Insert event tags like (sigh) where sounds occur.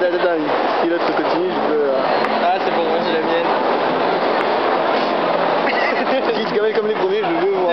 attends, attends, si l'autre continue, je peux... euh, Ah, c'est bon, vas-y, la mienne. (laughs) Si tu gagnes comme les premiers, je veux voir.